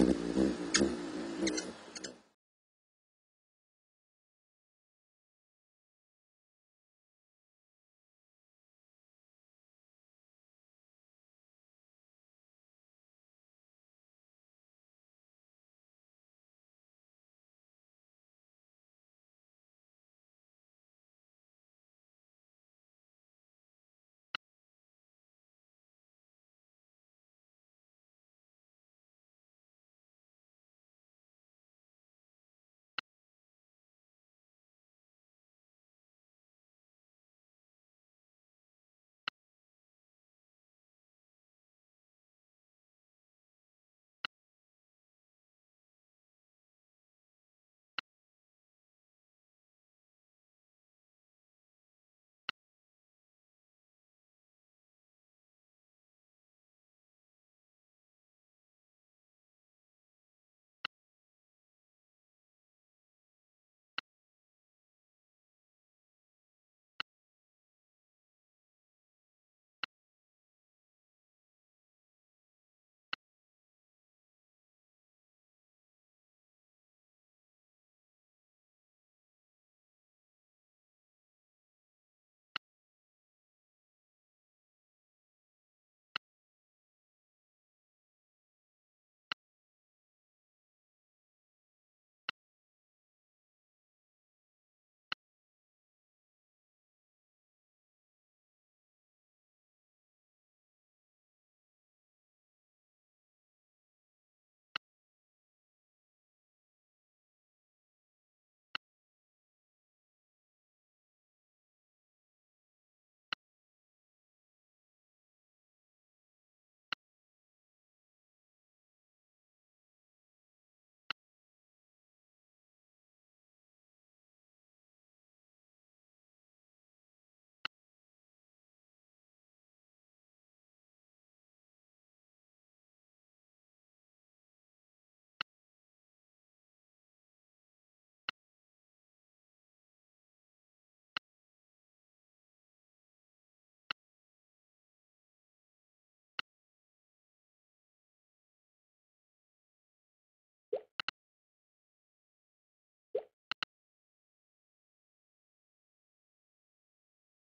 Mm-hmm.